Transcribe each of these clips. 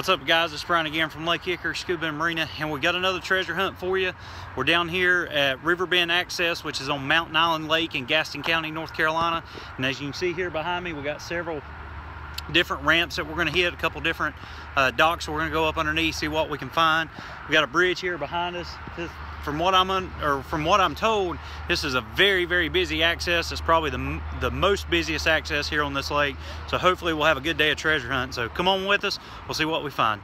What's up guys, it's Brian again from Lake Hickory Scuba and Marina and we got another treasure hunt for you. We're down here at Riverbend Access which is on Mountain Island Lake in Gaston County, North Carolina. And as you can see here behind me, we got several different ramps that we're going to hit, a couple different uh, docks we're going to go up underneath, see what we can find. We got a bridge here behind us. This, from what I'm un, or from what I'm told, this is a very very busy access. It's probably the the most busiest access here on this lake. So hopefully we'll have a good day of treasure hunt. So come on with us. We'll see what we find.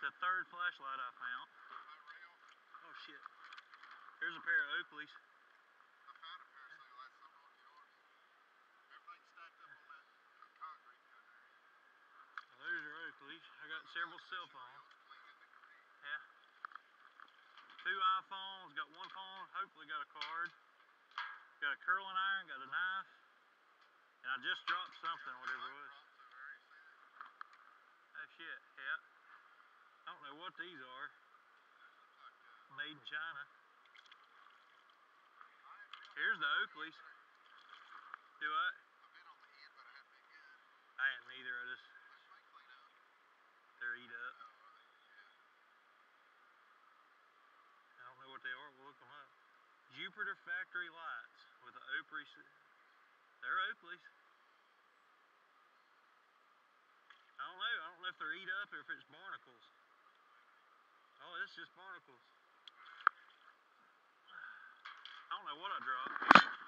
The third flashlight I found. Oh shit. Here's a pair of Oakleys. I found a pair of sunglasses. I don't know if yours. Everything's stacked up on that concrete down there. Well, there's your Oakleys. I got several cell phones. It's clean in the creek. Yeah. Two iPhones, got one phone, hopefully got a card. Got a curling iron, got a knife. And I just dropped something, whatever it was. Dropped to already seen it. Oh shit. I don't know what these are. Made in China. Here's the Oakleys. Do what? I hadn't either, I just, they're eat up. I don't know what they are, we'll look them up. Jupiter Factory Lights with the Oakley. They're Oakleys. I don't know. I don't know if they're eat up or if it's barnacles. It's just barnacles. I don't know what I dropped.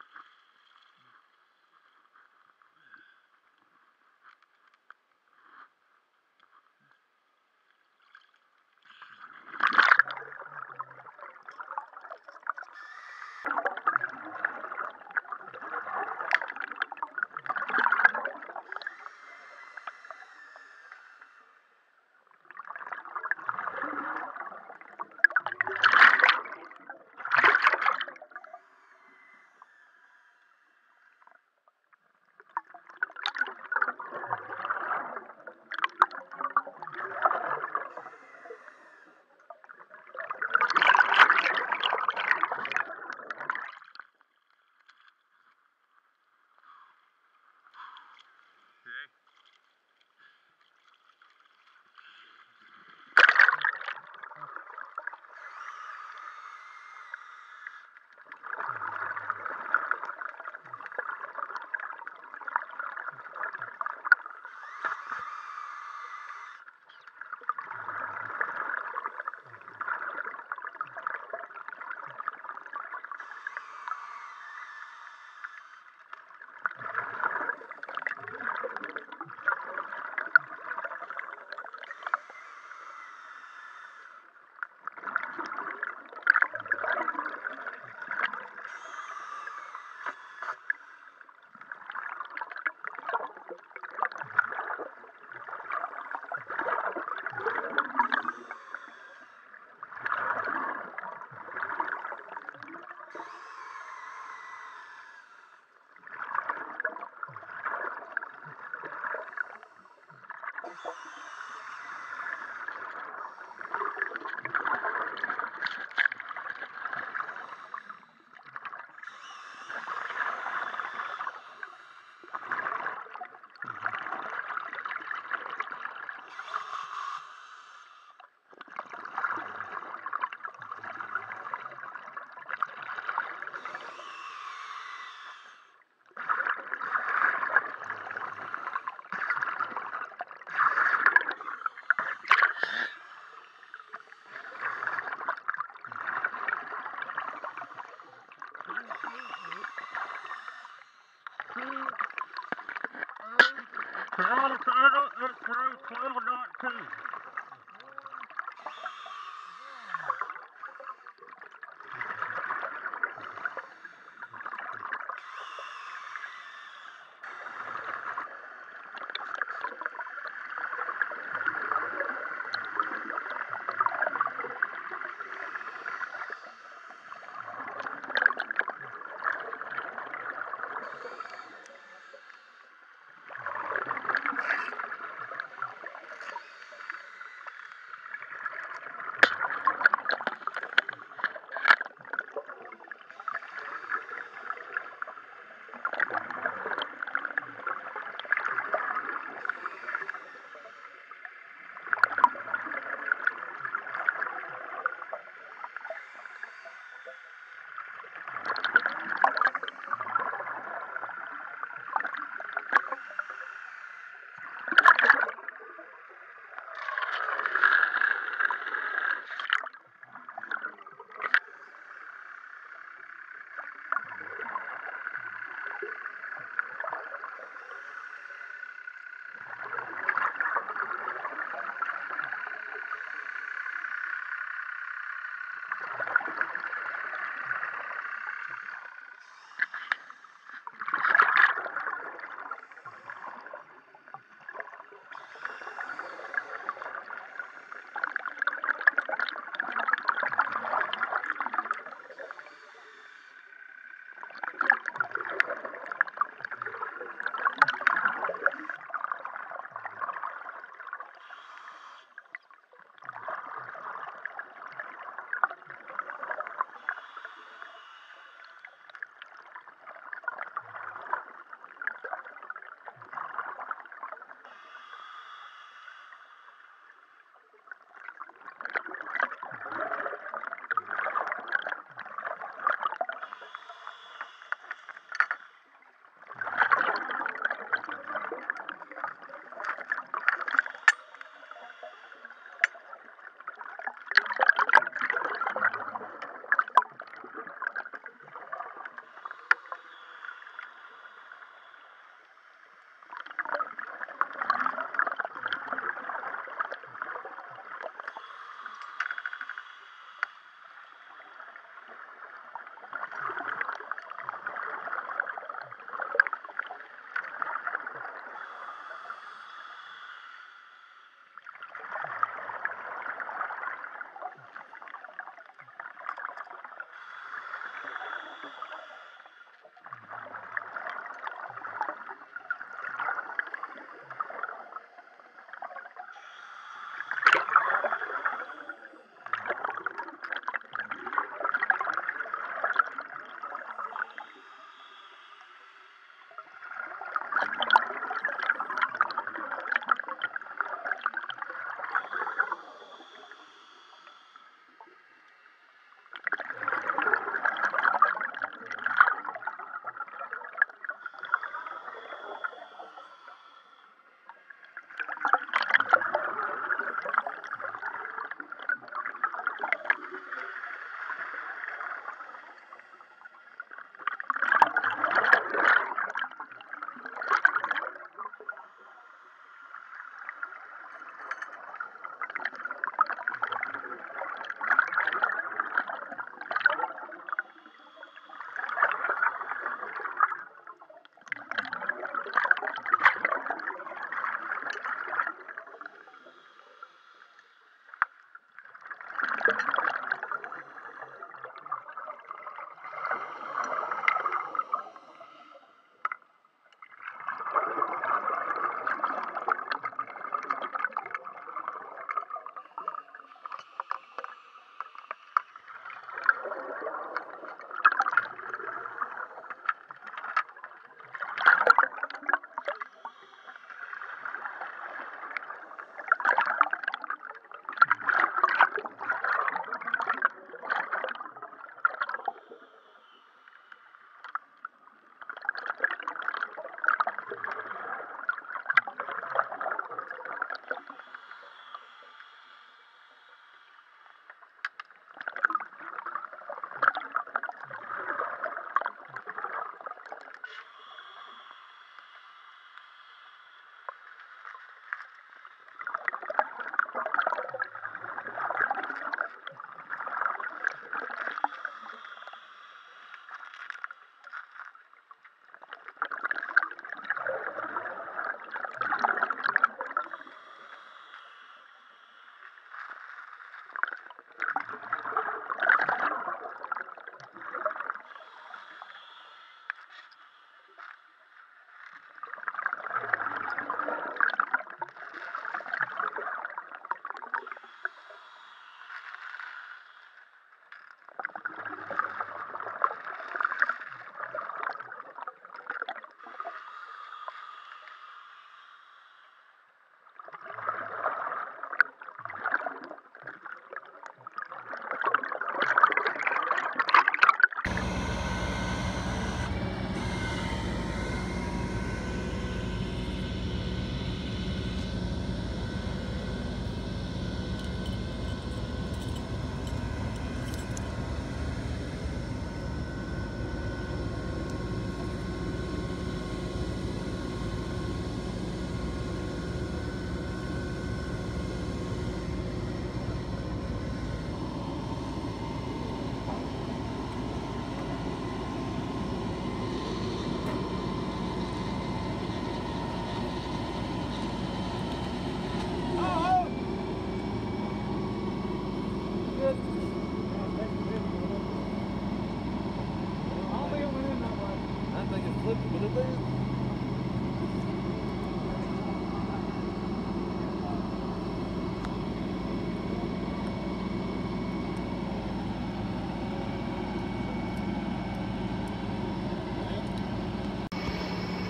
You're on a 1219.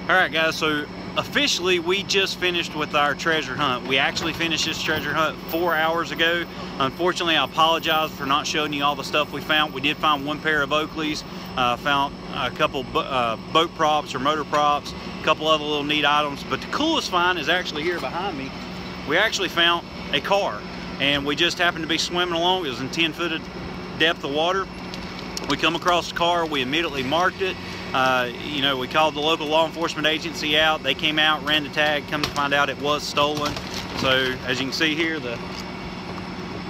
All right, guys, so officially we just finished with our treasure hunt. We actually finished this treasure hunt four hours ago. Unfortunately, I apologize for not showing you all the stuff we found. We did find one pair of Oakleys, uh, found a couple uh, boat props or motor props, a couple other little neat items, but the coolest find is actually here behind me. We actually found a car, and we just happened to be swimming along. It was in 10 foot of depth of water. We come across the car, we immediately marked it, uh, you know, we called the local law enforcement agency out. They came out, ran the tag, come to find out it was stolen. So as you can see here, the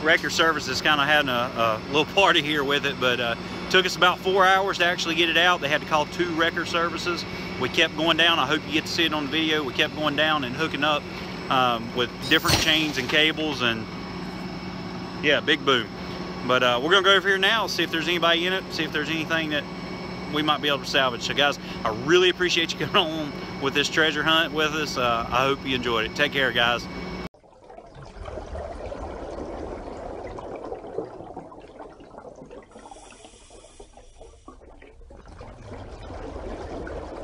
wrecker service is kind of having a, a, little party here with it, but uh, took us about four hours to actually get it out. They had to call two wrecker services. We kept going down. I hope you get to see it on the video. We kept going down and hooking up um, with different chains and cables and yeah, big boom. But uh, we're gonna go over here now, see if there's anybody in it, see if there's anything that we might be able to salvage. So guys, I really appreciate you coming on with this treasure hunt with us. Uh, I hope you enjoyed it. Take care, guys.